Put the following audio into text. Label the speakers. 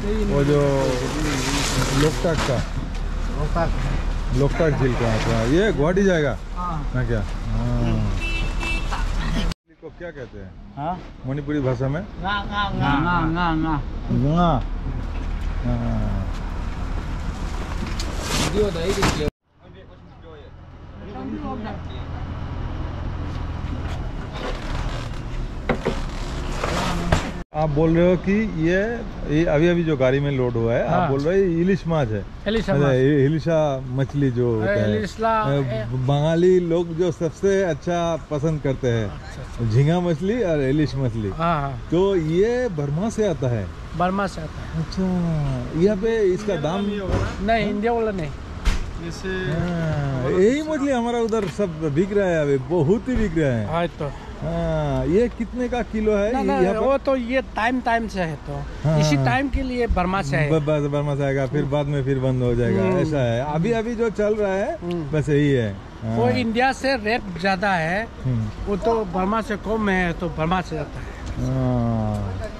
Speaker 1: वो जो लोकटाक का। लोकटाक। झील का अच्छा ये गुवाहाटी जाएगा? ना क्या? हाँ। को क्या कहते हैं?
Speaker 2: हाँ?
Speaker 1: मणिपुरी भाषा में?
Speaker 2: nga nga nga
Speaker 1: आप बोल रहे हो कि ये ये अभी अभी जो गाड़ी में लोड हुआ है
Speaker 2: हाँ। आप।
Speaker 1: बोल रहे हो इलिश माछ है।
Speaker 2: Elisha
Speaker 1: अच्छा, इलिशा मछली जो होता है। बंगाली लोग जो सबसे अच्छा पसंद करते हैं। झींगा मछली और इलिश मछली।
Speaker 2: हाँ हाँ।
Speaker 1: तो ये बर्मा से आता है?
Speaker 2: बर्मा से आता है।
Speaker 1: अच्छा यहाँ पे इसका दाम?
Speaker 2: नहीं इंडिया वाला नहीं।
Speaker 1: हाँ, यही मछली हमारा उधर सब बिक रहा है अभी बहुत ही बिक रहा है।
Speaker 2: हाँ तो।
Speaker 1: हाँ, ये कितने का किलो है?
Speaker 2: ना, ना, वो तो ये टाइम टाइम से है तो।
Speaker 1: हाँ,
Speaker 2: इसी
Speaker 1: हाँ।
Speaker 2: टाइम के लिए बर्मा से है
Speaker 1: बस बर्मा से आएगा फिर बाद में फिर बंद हो जाएगा
Speaker 2: हम्म।
Speaker 1: ऐसा है। अभी अभी जो चल रहा है
Speaker 2: हम्म।
Speaker 1: बस यही है। हाँ,
Speaker 2: वो इंडिया से रेट ज़्यादा है
Speaker 1: हम्म,
Speaker 2: वो तो बर्मा से कम है तो बर्मा से जाता है।
Speaker 1: हाँ,